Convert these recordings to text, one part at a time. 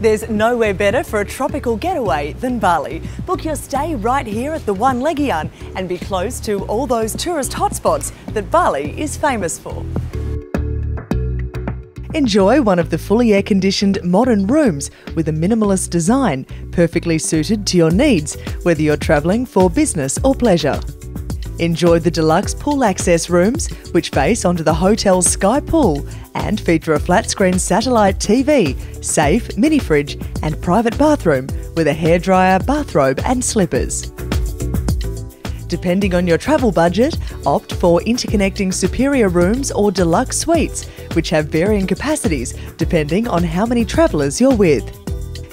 There's nowhere better for a tropical getaway than Bali. Book your stay right here at the One Legian and be close to all those tourist hotspots that Bali is famous for. Enjoy one of the fully air conditioned modern rooms with a minimalist design, perfectly suited to your needs, whether you're travelling for business or pleasure. Enjoy the deluxe pool access rooms, which face onto the hotel's sky pool and feature a flat screen satellite TV, safe, mini fridge, and private bathroom with a hairdryer, bathrobe, and slippers. Depending on your travel budget, opt for interconnecting superior rooms or deluxe suites, which have varying capacities depending on how many travellers you're with.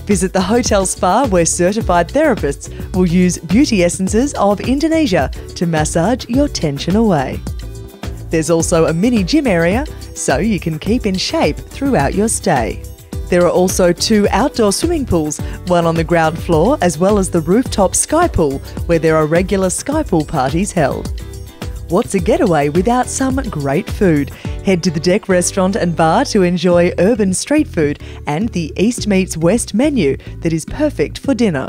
Visit the hotel spa where certified therapists will use beauty essences of Indonesia to massage your tension away. There's also a mini gym area so you can keep in shape throughout your stay. There are also two outdoor swimming pools, one on the ground floor as well as the rooftop sky pool where there are regular sky pool parties held. What's a getaway without some great food? Head to the Deck restaurant and bar to enjoy urban street food and the East Meets West menu that is perfect for dinner.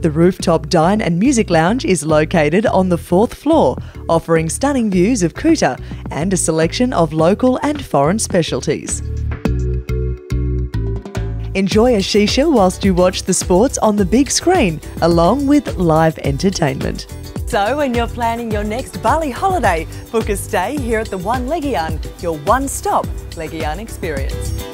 The rooftop dine and music lounge is located on the fourth floor, offering stunning views of Kuta and a selection of local and foreign specialties. Enjoy a shisha whilst you watch the sports on the big screen, along with live entertainment. So, when you're planning your next Bali holiday, book a stay here at the One Legian, your one stop Legian experience.